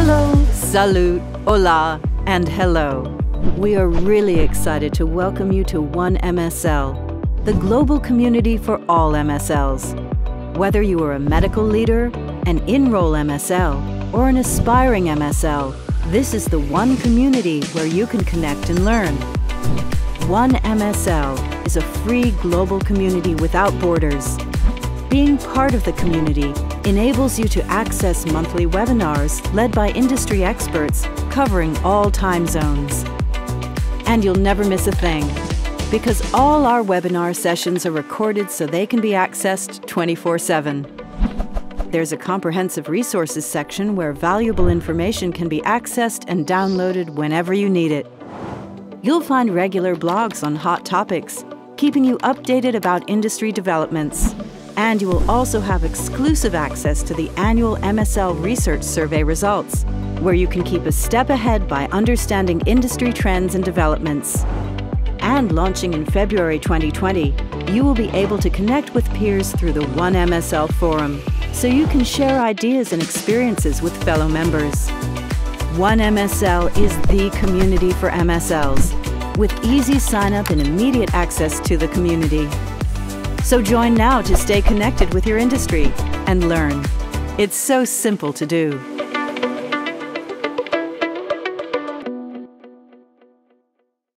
Hello, salut, hola, and hello. We are really excited to welcome you to One MSL, the global community for all MSLs. Whether you are a medical leader, an enroll MSL, or an aspiring MSL, this is the one community where you can connect and learn. One MSL is a free global community without borders. Being part of the community enables you to access monthly webinars led by industry experts covering all time zones. And you'll never miss a thing because all our webinar sessions are recorded so they can be accessed 24 7. There's a comprehensive resources section where valuable information can be accessed and downloaded whenever you need it. You'll find regular blogs on hot topics, keeping you updated about industry developments. And you will also have exclusive access to the annual MSL Research Survey results, where you can keep a step ahead by understanding industry trends and developments. And launching in February 2020, you will be able to connect with peers through the One MSL Forum, so you can share ideas and experiences with fellow members. One MSL is the community for MSLs, with easy sign up and immediate access to the community. So join now to stay connected with your industry and learn. It's so simple to do.